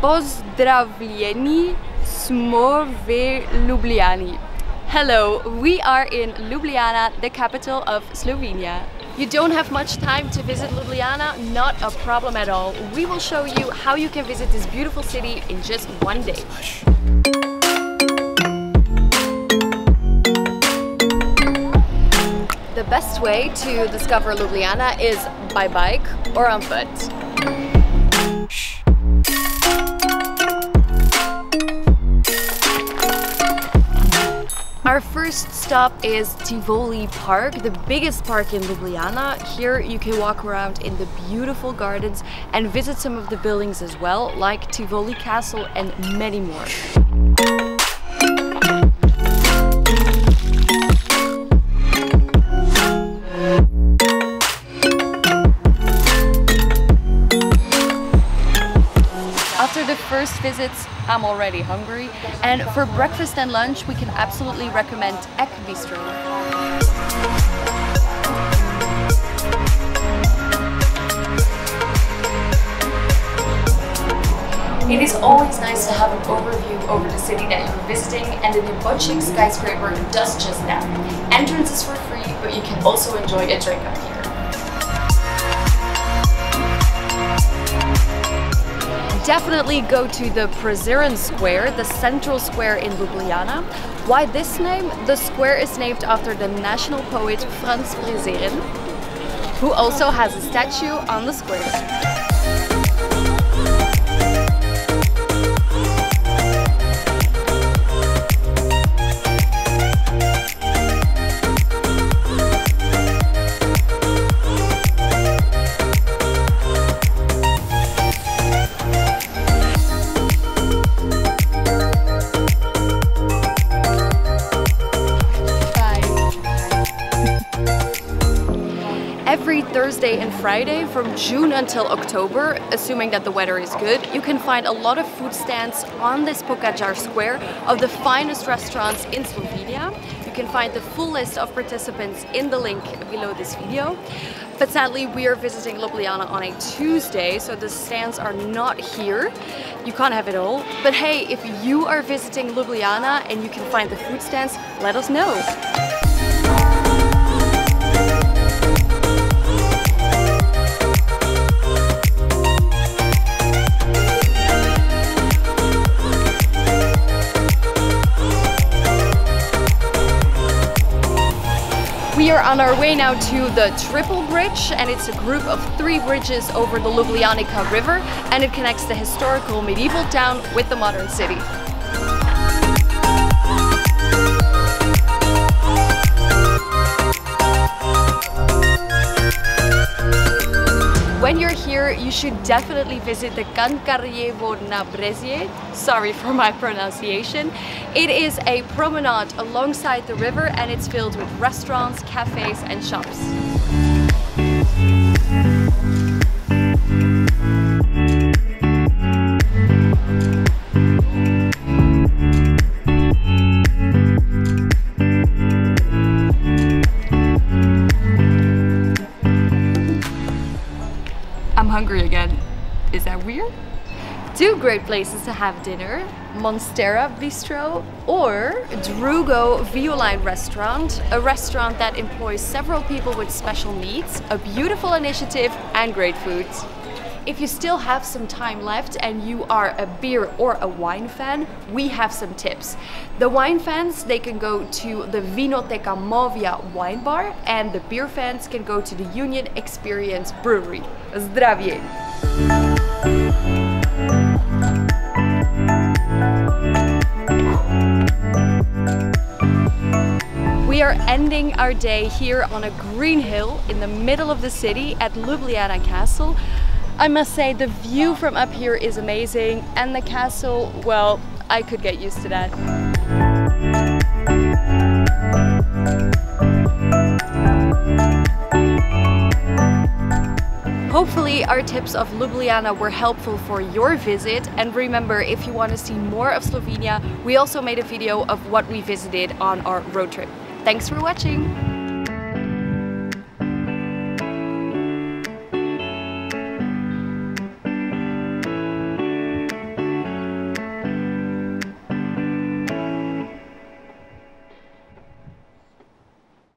Pozdravljeni smo v Ljubljani. Hello, we are in Ljubljana, the capital of Slovenia. You don't have much time to visit Ljubljana? Not a problem at all. We will show you how you can visit this beautiful city in just one day. The best way to discover Ljubljana is by bike or on foot. First stop is Tivoli Park, the biggest park in Ljubljana. Here you can walk around in the beautiful gardens and visit some of the buildings as well, like Tivoli Castle and many more. First visits, I'm already hungry. And for breakfast and lunch, we can absolutely recommend EK Bistro. It is always nice to have an overview over the city that you're visiting and the Nebotičnik skyscraper does just that. Entrance is for free, but you can also enjoy a drink up here. Definitely go to the Prešeren Square, the central square in Ljubljana. Why this name? The square is named after the national poet Franz Prešeren, who also has a statue on the square. Thursday and Friday from June until October, assuming that the weather is good, you can find a lot of food stands on this Pogačar Square of the finest restaurants in Slovenia. You can find the full list of participants in the link below this video. But sadly, we are visiting Ljubljana on a Tuesday, so the stands are not here. You can't have it all. But hey, if you are visiting Ljubljana and you can find the food stands, let us know. On our way now to the Triple Bridge and it's a group of three bridges over the Ljubljanica River and it connects the historical medieval town with the modern city. You should definitely visit the Cankarjevo Nabrežje. Sorry for my pronunciation. It is a promenade alongside the river and it's filled with restaurants, cafes and shops. I'm hungry again. Is that weird? Two great places to have dinner, Monstera Bistro or Drugo Violine Restaurant, a restaurant that employs several people with special needs, a beautiful initiative and great food. If you still have some time left and you are a beer or a wine fan, we have some tips. The wine fans, they can go to the Vinoteca Movia wine bar and the beer fans can go to the Union Experience Brewery. Zdravie! We are ending our day here on a green hill in the middle of the city at Ljubljana Castle. I must say the view from up here is amazing and the castle, well, I could get used to that. Hopefully our tips of Ljubljana were helpful for your visit and remember if you want to see more of Slovenia we also made a video of what we visited on our road trip. Thanks for watching!